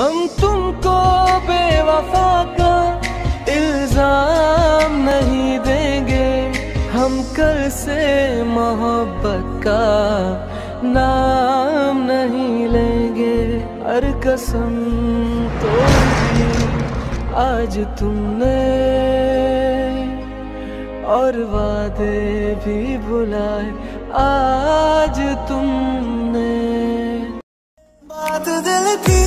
हम तुमको बेवफा का इल्ज़ाम नहीं देंगे। हम कल से मोहब्बत का नाम नहीं लेंगे। हर कसम तो आज तुमने और वादे भी बुलाए। आज तुमने बात दिल की